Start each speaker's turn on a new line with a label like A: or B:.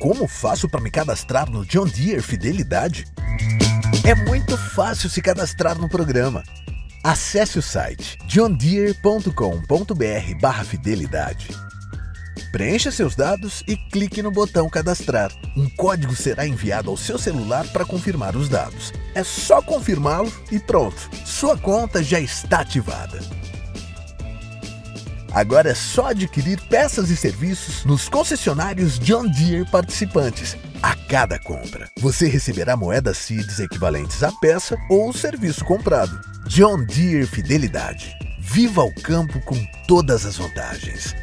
A: como faço para me cadastrar no John Deere Fidelidade? É muito fácil se cadastrar no programa. Acesse o site johndeere.com.br/fidelidade. Preencha seus dados e clique no botão cadastrar. Um código será enviado ao seu celular para confirmar os dados. É só confirmá-lo e pronto, sua conta já está ativada. Agora é só adquirir peças e serviços nos concessionários John Deere participantes. A cada compra, você receberá moedas CIDs equivalentes à peça ou serviço comprado. John Deere Fidelidade. Viva o campo com todas as vantagens.